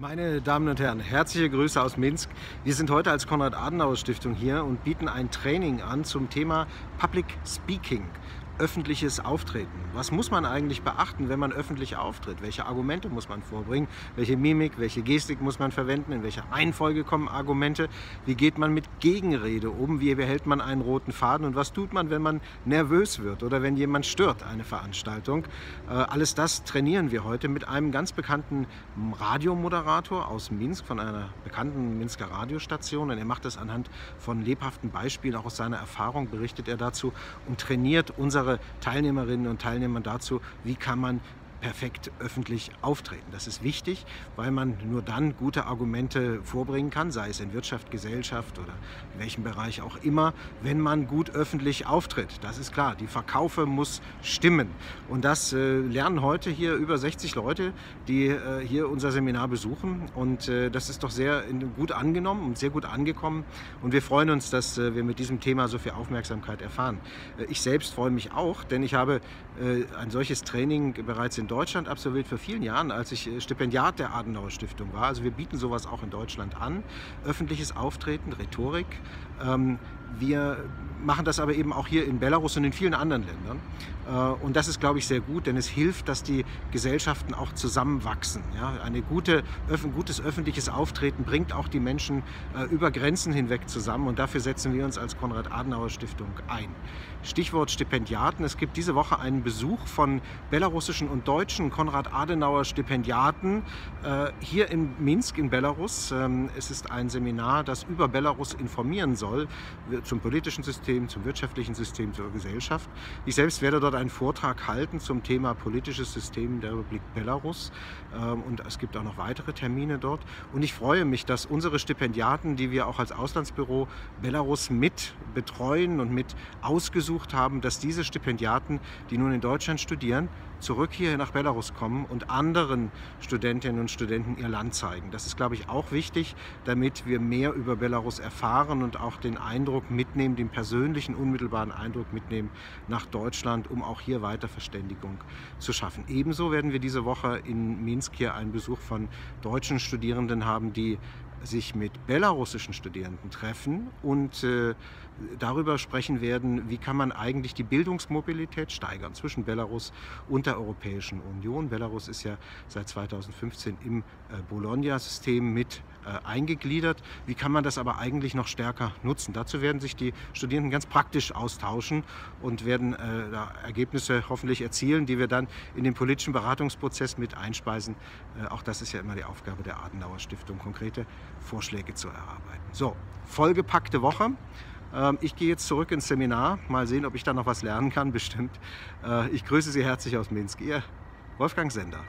Meine Damen und Herren, herzliche Grüße aus Minsk. Wir sind heute als Konrad-Adenauer-Stiftung hier und bieten ein Training an zum Thema Public Speaking öffentliches Auftreten. Was muss man eigentlich beachten, wenn man öffentlich auftritt? Welche Argumente muss man vorbringen? Welche Mimik, welche Gestik muss man verwenden? In welcher Reihenfolge kommen Argumente? Wie geht man mit Gegenrede um? Wie behält man einen roten Faden? Und was tut man, wenn man nervös wird oder wenn jemand stört eine Veranstaltung? Äh, alles das trainieren wir heute mit einem ganz bekannten Radiomoderator aus Minsk, von einer bekannten Minsker Radiostation. Und er macht das anhand von lebhaften Beispielen, auch aus seiner Erfahrung berichtet er dazu und trainiert unsere unsere Teilnehmerinnen und Teilnehmer dazu, wie kann man perfekt öffentlich auftreten. Das ist wichtig, weil man nur dann gute Argumente vorbringen kann, sei es in Wirtschaft, Gesellschaft oder in welchem Bereich auch immer, wenn man gut öffentlich auftritt. Das ist klar, die Verkaufe muss stimmen. Und das äh, lernen heute hier über 60 Leute, die äh, hier unser Seminar besuchen. Und äh, das ist doch sehr gut angenommen und sehr gut angekommen. Und wir freuen uns, dass wir mit diesem Thema so viel Aufmerksamkeit erfahren. Ich selbst freue mich auch, denn ich habe ein solches Training bereits in Deutschland absolviert vor vielen Jahren, als ich äh, Stipendiat der Adenauer Stiftung war. Also wir bieten sowas auch in Deutschland an. Öffentliches Auftreten, Rhetorik. Ähm, wir machen das aber eben auch hier in Belarus und in vielen anderen Ländern. Äh, und das ist, glaube ich, sehr gut, denn es hilft, dass die Gesellschaften auch zusammenwachsen. Ja, eine gute, ein gutes öffentliches Auftreten bringt auch die Menschen äh, über Grenzen hinweg zusammen und dafür setzen wir uns als Konrad-Adenauer-Stiftung ein. Stichwort Stipendiaten. Es gibt diese Woche einen Besuch von belarussischen und deutschen Konrad-Adenauer-Stipendiaten äh, hier in Minsk in Belarus. Ähm, es ist ein Seminar, das über Belarus informieren soll, zum politischen System, zum wirtschaftlichen System, zur Gesellschaft. Ich selbst werde dort einen Vortrag halten zum Thema politisches System der Republik Belarus. Ähm, und es gibt auch noch weitere Termine dort. Und ich freue mich, dass unsere Stipendiaten, die wir auch als Auslandsbüro Belarus mit betreuen und mit ausgesucht haben, dass diese Stipendiaten, die nun in Deutschland studieren, zurück hier nach Belarus kommen und anderen Studentinnen und Studenten ihr Land zeigen. Das ist, glaube ich, auch wichtig, damit wir mehr über Belarus erfahren und auch den Eindruck mitnehmen, den persönlichen, unmittelbaren Eindruck mitnehmen nach Deutschland, um auch hier weiter Verständigung zu schaffen. Ebenso werden wir diese Woche in Minsk hier einen Besuch von deutschen Studierenden haben, die sich mit belarussischen Studierenden treffen und äh, darüber sprechen werden, wie kann man eigentlich die Bildungsmobilität steigern zwischen Belarus und der Europäischen Union. Belarus ist ja seit 2015 im äh, Bologna-System mit eingegliedert. Wie kann man das aber eigentlich noch stärker nutzen? Dazu werden sich die Studierenden ganz praktisch austauschen und werden äh, Ergebnisse hoffentlich erzielen, die wir dann in den politischen Beratungsprozess mit einspeisen. Äh, auch das ist ja immer die Aufgabe der Adenauer Stiftung, konkrete Vorschläge zu erarbeiten. So, vollgepackte Woche. Ähm, ich gehe jetzt zurück ins Seminar. Mal sehen, ob ich da noch was lernen kann, bestimmt. Äh, ich grüße Sie herzlich aus Minsk. Ihr Wolfgang Sender.